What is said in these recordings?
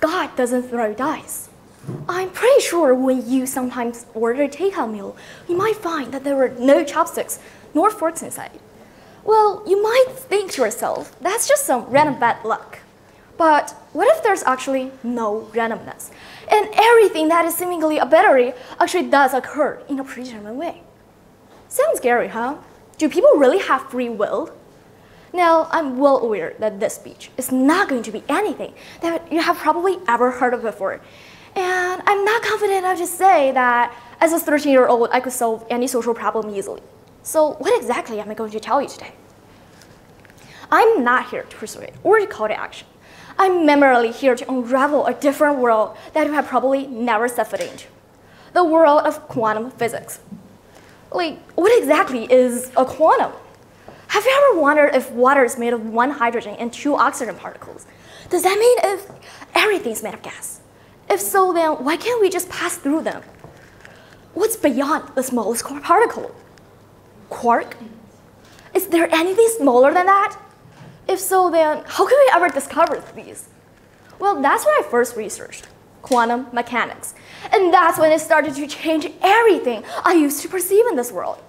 God doesn't throw dice. I'm pretty sure when you sometimes order a takeout meal, you might find that there were no chopsticks nor forks inside. Well, you might think to yourself, that's just some random bad luck. But what if there's actually no randomness? And everything that is seemingly a battery actually does occur in a predetermined way. Sounds scary, huh? Do people really have free will? Now, I'm well aware that this speech is not going to be anything that you have probably ever heard of before. And I'm not confident enough to say that as a 13 year old, I could solve any social problem easily. So, what exactly am I going to tell you today? I'm not here to persuade or to call to action. I'm memorably here to unravel a different world that you have probably never set foot into the world of quantum physics. Like, what exactly is a quantum? Have you ever wondered if water is made of one hydrogen and two oxygen particles? Does that mean if everything is made of gas? If so, then why can't we just pass through them? What's beyond the smallest particle? Quark? Is there anything smaller than that? If so, then how could we ever discover these? Well, that's what I first researched quantum mechanics. And that's when it started to change everything I used to perceive in this world.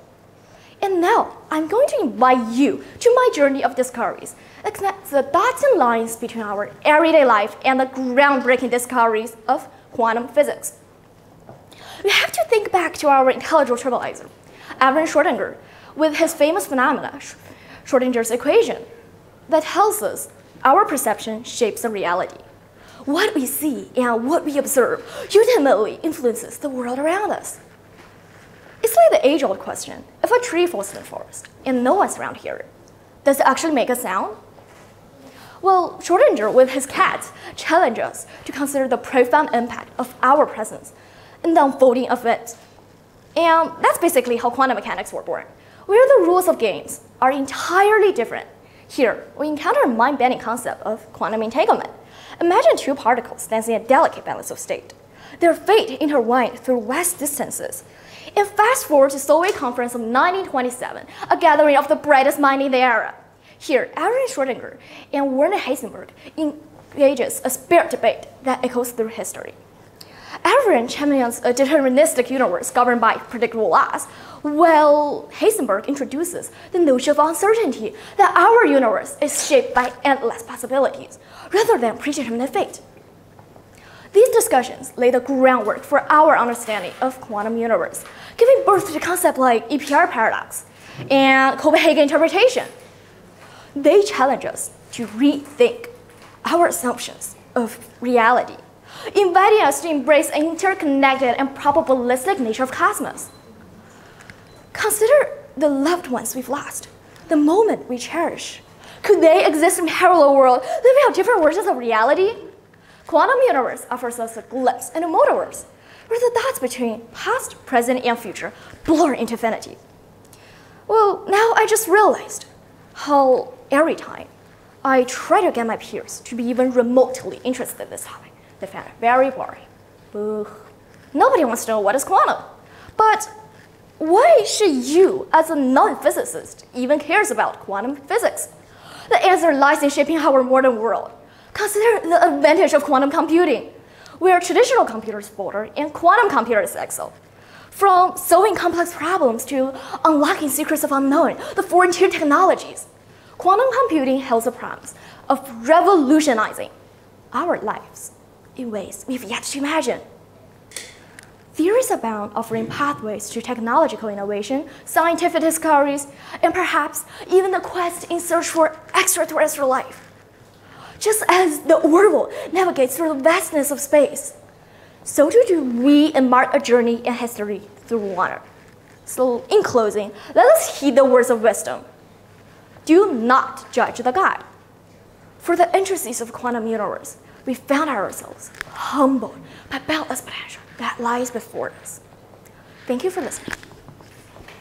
And now I'm going to invite you to my journey of discoveries that connects the dots and lines between our everyday life and the groundbreaking discoveries of quantum physics. We have to think back to our intelligent trivializer, Erwin Schrödinger, with his famous phenomena, Schrödinger's equation, that tells us our perception shapes the reality. What we see and what we observe ultimately influences the world around us. It's like the age-old question. If a tree falls in the forest and no one's around here, does it actually make a sound? Well, Schrodinger with his cat challenges us to consider the profound impact of our presence in the unfolding of it. And that's basically how quantum mechanics were born, where the rules of games are entirely different. Here, we encounter a mind-bending concept of quantum entanglement. Imagine two particles dancing a delicate balance of state. Their fate intertwined through vast distances, and fast forward to the Solvay Conference of 1927, a gathering of the brightest minds in the era. Here, Erwin Schrödinger and Werner Heisenberg engages a spirit debate that echoes through history. Erwin champions a deterministic universe governed by predictable laws, while Heisenberg introduces the notion of uncertainty that our universe is shaped by endless possibilities, rather than predetermined fate. These discussions lay the groundwork for our understanding of quantum universe, giving birth to concepts like EPR paradox and Copenhagen interpretation. They challenge us to rethink our assumptions of reality, inviting us to embrace an interconnected and probabilistic nature of cosmos. Consider the loved ones we've lost, the moment we cherish. Could they exist in parallel world, living out different versions of reality? Quantum universe offers us a glimpse into multiverse, where the dots between past, present, and future blur into infinity. Well, now I just realized how every time I try to get my peers to be even remotely interested in this topic, they find it very boring. Boo. Nobody wants to know what is quantum. But why should you, as a non-physicist, even cares about quantum physics? The answer lies in shaping our modern world. Consider the advantage of quantum computing, where traditional computers falter and quantum computers excel. From solving complex problems to unlocking secrets of unknown, the frontier technologies, quantum computing holds the promise of revolutionizing our lives in ways we've yet to imagine. Theories abound offering pathways to technological innovation, scientific discoveries, and perhaps even the quest in search for extraterrestrial life just as the orbital navigates through the vastness of space. So too do we embark a journey in history through water. So in closing, let us heed the words of wisdom. Do not judge the God. For the intricacies of quantum universe, we found ourselves humbled by boundless potential that lies before us. Thank you for listening.